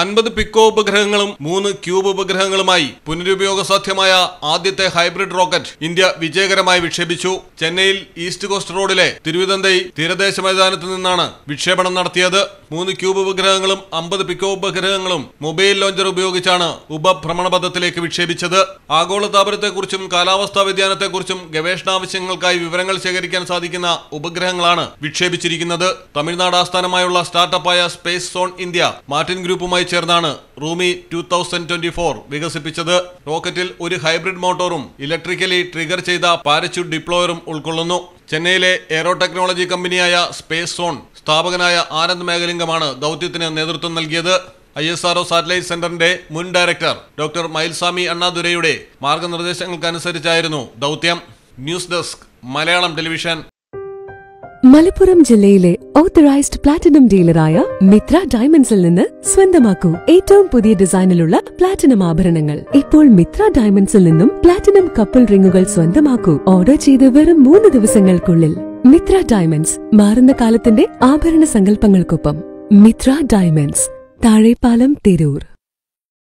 അൻപത് പിക്കോ ഉപഗ്രഹങ്ങളും മൂന്ന് ക്യൂബ് ഉപഗ്രഹങ്ങളുമായി പുനരുപയോഗ സാധ്യമായ ആദ്യത്തെ ഹൈബ്രിഡ് റോക്കറ്റ് ഇന്ത്യ വിജയകരമായി വിക്ഷേപിച്ചു. ചെന്നൈയിൽ ഈസ്റ്റ് കോസ്റ്റ് റോഡിലെ തിരുവിതന്തൈ തീരദേശ മൈതാനത്ത് നിന്നാണ് വിക്ഷേപണം നടത്തിയത്. മൂന്ന് ക്യൂബ് ഉപഗ്രഹങ്ങളും അമ്പത് പിക്കോ ഉപഗ്രഹങ്ങളും മൊബൈൽ ലോഞ്ചർ ഉപയോഗിച്ചാണ് ഉപഭ്രമണപഥത്തിലേക്ക് വിക്ഷേപിച്ചത്. ആഗോളതാപനത്തെക്കുറിച്ചും കാലാവസ്ഥാ വ്യതിയാനത്തെക്കുറിച്ചും ഗവേഷണാവശ്യങ്ങൾക്കായി വിവരങ്ങൾ ശേഖരിക്കാൻ സാധിക്കുന്ന ഉപഗ്രഹങ്ങളാണ് വിക്ഷേപിച്ചിരിക്കുന്നത്. തമിഴ്നാട് ആസ്ഥാനമായുള്ള സ്റ്റാർട്ടപ്പായ സ്പേസ് സോൺ ഇന്ത്യ മാർട്ടിൻ ഗ്രൂപ്പുമായി ചേർന്നാണ് Rhumi two thousand twenty four വികസിപ്പിച്ചത്. റോക്കറ്റിൽ ഒരു ഹൈബ്രിഡ് മോട്ടോറും ഇലക്ട്രിക്കലി ട്രിഗർ ചെയ്ത പാരച്യൂട്ട് ഡിപ്ലോയറും ഉൾക്കൊള്ളുന്നു. ചെന്നൈയിലെ എയറോ ടെക്നോളജി കമ്പനിയായ സ്പേസ് സോൺ സ്ഥാപകനായ ആനന്ദ് മേഘലിംഗമാണ് ദൗത്യത്തിന് നേതൃത്വം നൽകിയത്. ഐ എസ് ആർഒ സാറ്റലൈറ്റ് സെന്ററിന്റെ മുൻ ഡയറക്ടർ ഡോക്ടർ മയിൽസ്വാമി അണ്ണാദുരയുടെ മാർഗനിർദ്ദേശങ്ങൾക്കനുസരിച്ചായിരുന്നു ദൗത്യം. News desk Malayalam television. Malappuram ജില്ലയിലെ ഓത്തറൈസ്ഡ് പ്ലാറ്റിനം ഡീലറായ മിത്ര ഡയമണ്ട്സിൽ നിന്ന് സ്വന്തമാക്കൂ. ഏറ്റവും പുതിയ ഡിസൈനിലുള്ള പ്ലാറ്റിനം ആഭരണങ്ങൾ. ഇപ്പോൾ മിത്ര ഡയമണ്ട്സിൽ നിന്നും പ്ലാറ്റിനം കപ്പിൾ റിങ്ങുകൾ സ്വന്തമാക്കൂ. ഓർഡർ ചെയ്ത് വെറും മൂന്ന് ദിവസങ്ങൾക്കുള്ളിൽ. മിത്ര ഡയമണ്ട്സ് മാറുന്ന കാലത്തിന്റെ ആഭരണ സങ്കല്പങ്ങൾക്കൊപ്പം. മിത്ര ഡയമണ്ട്സ് താഴെപ്പാലം തിരൂർ.